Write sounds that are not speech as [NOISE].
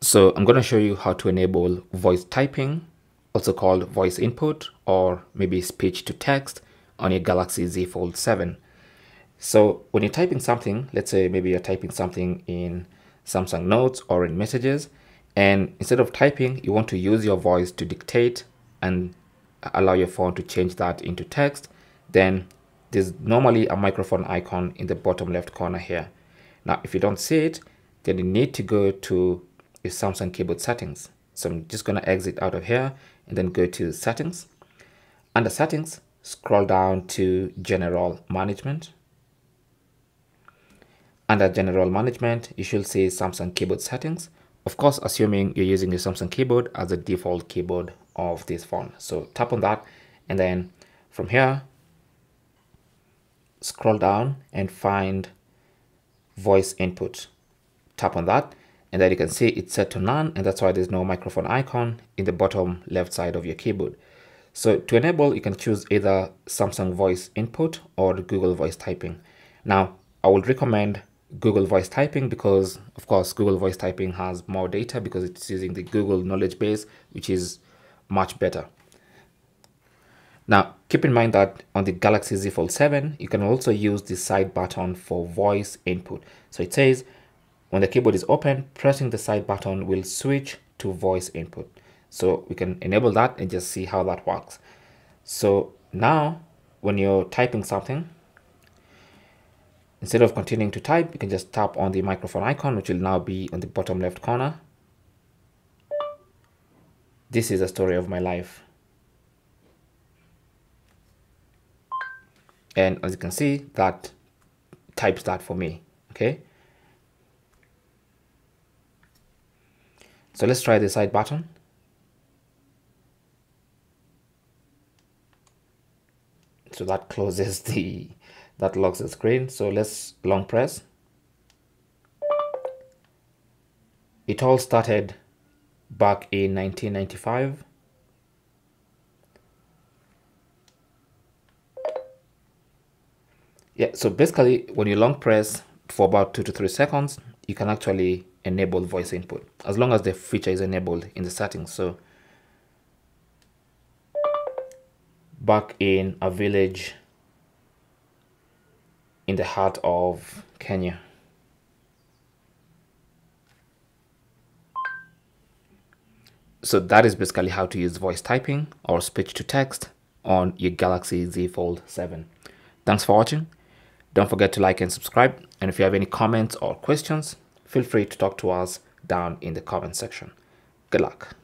So I'm going to show you how to enable voice typing, also called voice input or maybe speech to text on your Galaxy Z Fold 7. So when you're typing something, let's say maybe you're typing something in Samsung Notes or in Messages, and instead of typing, you want to use your voice to dictate and allow your phone to change that into text, then there's normally a microphone icon in the bottom left corner here. Now, if you don't see it, then you need to go to your Samsung keyboard settings. So I'm just going to exit out of here and then go to settings. Under settings, scroll down to general management. Under general management, you should see Samsung keyboard settings. Of course, assuming you're using your Samsung keyboard as a default keyboard of this phone. So tap on that and then from here, scroll down and find voice input. Tap on that and then you can see it's set to none and that's why there's no microphone icon in the bottom left side of your keyboard. So to enable, you can choose either Samsung voice input or Google voice typing. Now, I would recommend Google voice typing because of course Google voice typing has more data because it's using the Google knowledge base, which is much better. Now, keep in mind that on the Galaxy Z Fold 7, you can also use the side button for voice input. So it says when the keyboard is open, pressing the side button will switch to voice input. So we can enable that and just see how that works. So now when you're typing something, instead of continuing to type, you can just tap on the microphone icon, which will now be on the bottom left corner. This is the story of my life. And as you can see, that types that for me, okay? So let's try the side button. So that [LAUGHS] closes the, that locks the screen. So let's long press. It all started back in 1995. Yeah, so basically when you long press for about two to three seconds, you can actually enable voice input as long as the feature is enabled in the settings. So back in a village in the heart of Kenya. So that is basically how to use voice typing or speech to text on your Galaxy Z Fold 7. Thanks for watching. Don't forget to like and subscribe. And if you have any comments or questions, feel free to talk to us down in the comment section. Good luck.